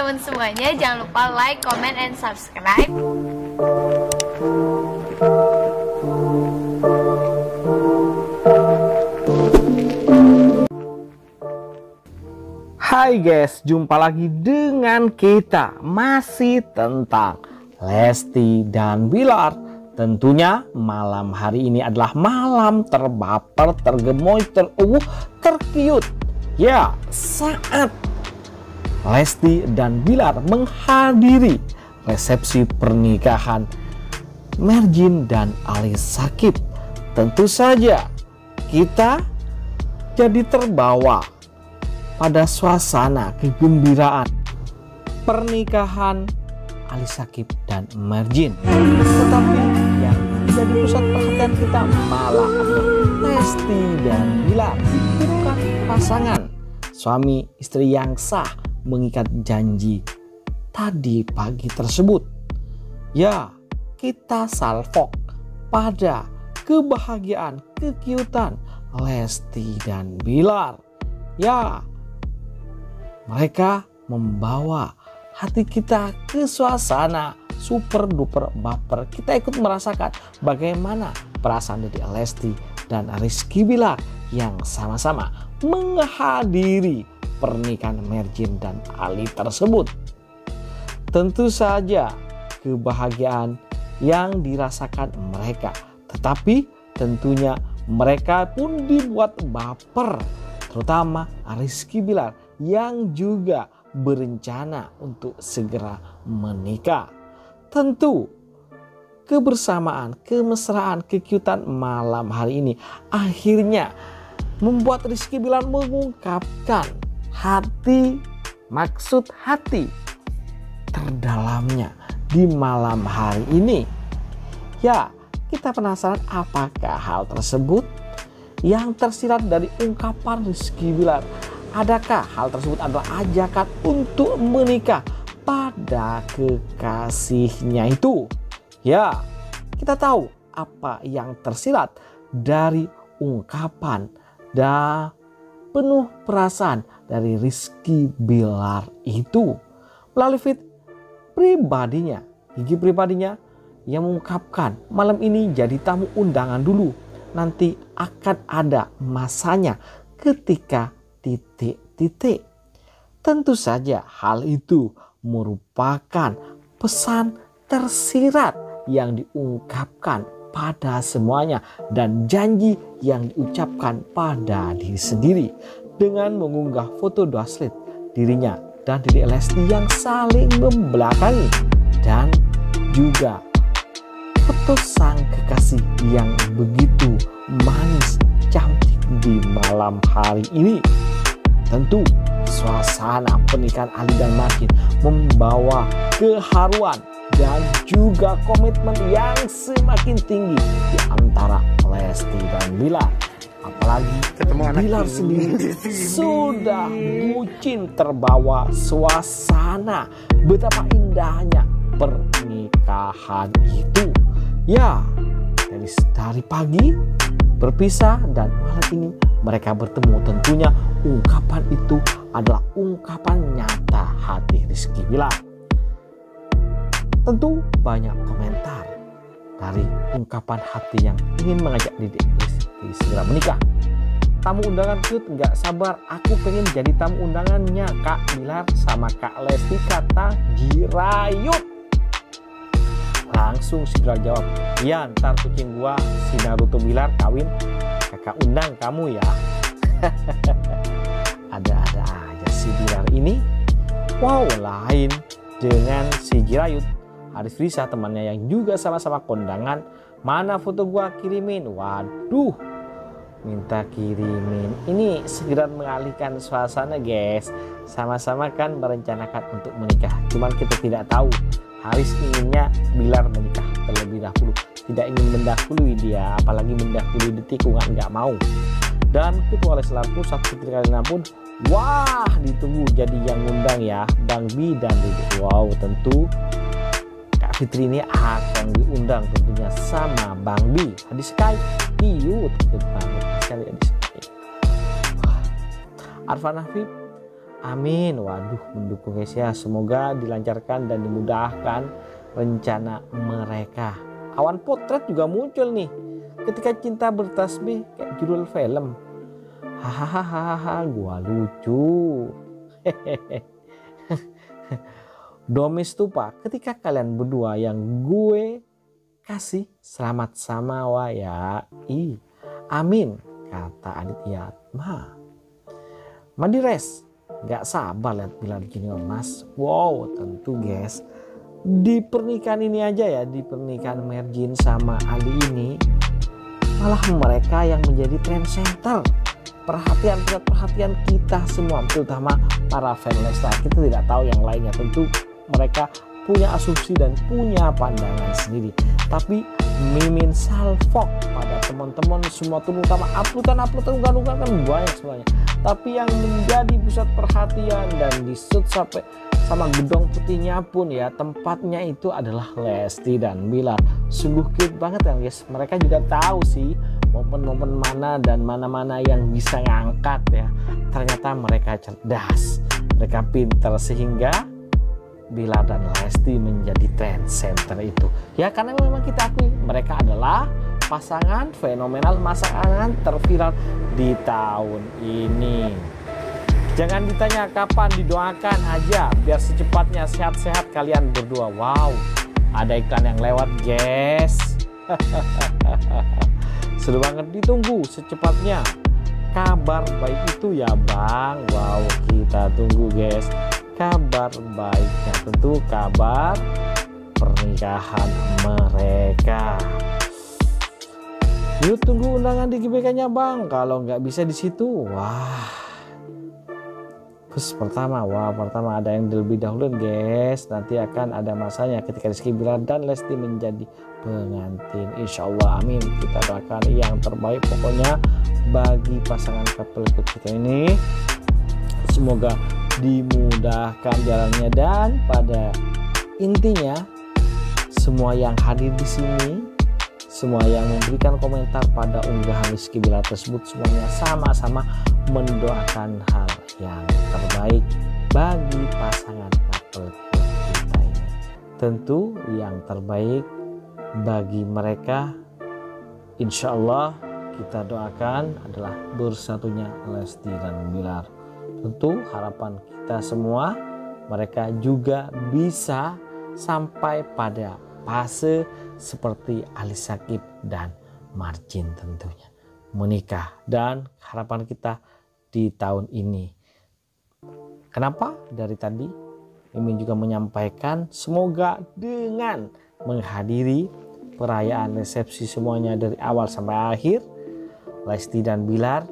teman-teman semuanya. Jangan lupa like, comment, and subscribe. Hai guys, jumpa lagi dengan kita masih tentang Lesti dan Bilar. Tentunya malam hari ini adalah malam terbaper, tergemoy, teruuh, terkiut. Ya, saat Lesti dan Bilar menghadiri resepsi pernikahan Merjin dan Ali Sakib. Tentu saja kita jadi terbawa pada suasana kegembiraan pernikahan Ali Sakib dan Merjin. Tetapi yang menjadi pusat perhatian kita malah Lesti dan Bilar, bukan pasangan suami istri yang sah mengikat janji tadi pagi tersebut. Ya, kita salvok pada kebahagiaan, kekiutan Lesti dan Bilar. Ya, mereka membawa hati kita ke suasana super duper baper. Kita ikut merasakan bagaimana perasaan dari Lesti dan Rizky Bilar yang sama-sama menghadiri pernikahan Merjin dan Ali tersebut. Tentu saja kebahagiaan yang dirasakan mereka. Tetapi tentunya mereka pun dibuat baper. Terutama Rizky Bilar yang juga berencana untuk segera menikah. Tentu kebersamaan, kemesraan, kekiutan malam hari ini akhirnya membuat Rizky Bilar mengungkapkan hati, maksud hati terdalamnya di malam hari ini. Ya, kita penasaran apakah hal tersebut yang tersirat dari ungkapan Rizky Bilar. Adakah hal tersebut adalah ajakan untuk menikah pada kekasihnya itu? Ya, kita tahu apa yang tersirat dari ungkapan dan penuh perasaan dari Rizky Bilar itu melalui fit pribadinya, gigi pribadinya yang mengungkapkan malam ini jadi tamu undangan dulu. Nanti akan ada masanya ketika titik-titik. Tentu saja hal itu merupakan pesan tersirat yang diungkapkan pada semuanya dan janji yang diucapkan pada diri sendiri dengan mengunggah foto dua slide dirinya dan diri Lesti yang saling membelakangi dan juga foto sang kekasih yang begitu manis cantik di malam hari ini. Tentu suasana pernikahan Ali dan Markin membawa keharuan dan juga komitmen yang semakin tinggi di antara Lesti dan Bilar. Apalagi Ketemu anak Bilar ini. sendiri sudah bucin terbawa suasana betapa indahnya pernikahan itu. Ya, dari dari pagi berpisah dan malam ini mereka bertemu tentunya ungkapan itu adalah ungkapan nyata hati Rizky Bilar. Tentu banyak komentar dari ungkapan hati yang ingin mengajak Didi Rizky segera menikah. Tamu undangan cute nggak sabar, aku pengen jadi tamu undangannya Kak Bilar sama Kak Lesti kata Jirayut. Langsung si jawab, iya ntar kucing gua si Naruto Bilar kawin kakak undang kamu ya. Ada-ada aja si Bilar ini. Wow lain dengan si Jirayut. Haris Risa temannya yang juga sama-sama kondangan. Mana foto gua kirimin? Waduh, minta kirimin. Ini segera mengalihkan suasana guys. Sama-sama kan merencanakan untuk menikah. Cuman kita tidak tahu Haris inginnya Bilar menikah terlebih dahulu. Tidak ingin mendahului dia, apalagi mendahului di tikungan nggak mau. Dan ketua selaku satu ketika pun wah ditunggu jadi yang ngundang ya Bang Bi dan Dede. Wow tentu Fitri ini akan diundang tentunya sama Bang Bi. Di Sky, cute, cute banget sekali di Sky. Arfan Hafib Amin. Waduh, mendukung ya. Semoga dilancarkan dan dimudahkan rencana mereka. Awan potret juga muncul nih. Ketika cinta bertasbih kayak judul film. Hahaha, gua lucu. Domis Tupa, ketika kalian berdua yang gue kasih selamat sama wa ya. I. Amin, kata Aditya. Ma. Madires, gak sabar lihat Bilar Junior Mas. Wow, tentu guys. Di pernikahan ini aja ya, di pernikahan Merjin sama Ali ini, malah mereka yang menjadi trend center perhatian perhatian kita semua terutama para fan Leslar kita tidak tahu yang lainnya tentu mereka punya asumsi dan punya pandangan sendiri. Tapi mimin salfok pada teman-teman semua terutama uploadan-uploadan unggahan-unggahan kan banyak semuanya. Tapi yang menjadi pusat perhatian dan disut sampai sama gedong putihnya pun ya tempatnya itu adalah Lesti dan Bilar. Sungguh cute banget ya guys. Mereka juga tahu sih momen-momen mana dan mana-mana yang bisa ngangkat ya. Ternyata mereka cerdas, mereka pintar sehingga Bila dan Lesti menjadi trend center itu. Ya karena memang kita akui mereka adalah pasangan fenomenal pasangan terviral di tahun ini. Jangan ditanya kapan didoakan aja biar secepatnya sehat-sehat kalian berdua. Wow, ada iklan yang lewat, guys. Seru banget ditunggu secepatnya. Kabar baik itu ya, Bang. Wow, kita tunggu, guys kabar baiknya? Tentu kabar pernikahan mereka. Yuk tunggu undangan di GBK nya bang. Kalau nggak bisa di situ wah. Terus pertama, wah pertama ada yang lebih dahulu guys. Nanti akan ada masanya ketika Rizky Bilar dan Lesti menjadi pengantin. Insya Allah amin. Kita doakan yang terbaik pokoknya bagi pasangan couple kita ini. Semoga dimudahkan jalannya dan pada intinya semua yang hadir di sini semua yang memberikan komentar pada unggahan Rizky Bila tersebut semuanya sama-sama mendoakan hal yang terbaik bagi pasangan couple kita ini. Tentu yang terbaik bagi mereka insya Allah kita doakan adalah bersatunya Lesti dan Bilar. Tentu harapan kita semua mereka juga bisa sampai pada fase seperti Ali Sakib dan Marjin tentunya menikah dan harapan kita di tahun ini. Kenapa? Dari tadi Imin juga menyampaikan semoga dengan menghadiri perayaan resepsi semuanya dari awal sampai akhir Lesti dan Bilar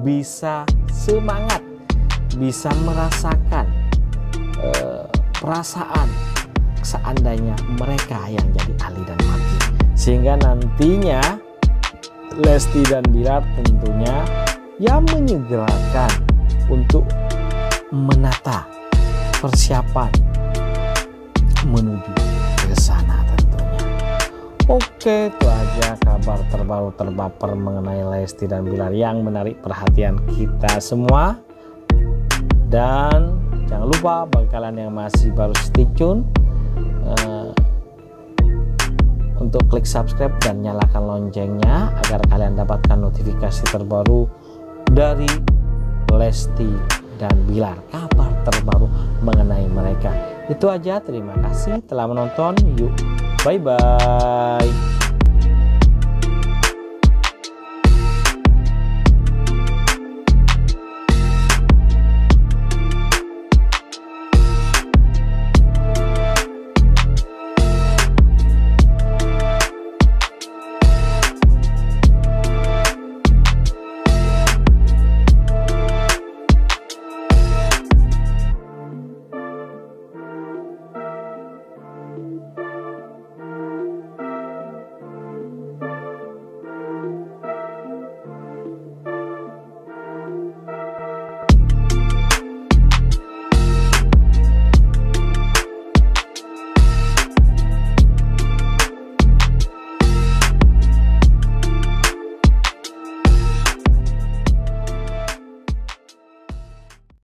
bisa semangat bisa merasakan uh, perasaan seandainya mereka yang jadi Ali dan Martin sehingga nantinya Lesti dan Bilar tentunya yang menyegerakan untuk menata persiapan menuju ke sana tentunya. Oke, itu aja kabar terbaru terbaper mengenai Lesti dan Bilar yang menarik perhatian kita semua dan jangan lupa bagi kalian yang masih baru stay tune uh, untuk klik subscribe dan nyalakan loncengnya agar kalian dapatkan notifikasi terbaru dari Lesti dan Bilar. Kabar terbaru mengenai mereka. Itu aja terima kasih telah menonton. Yuk bye bye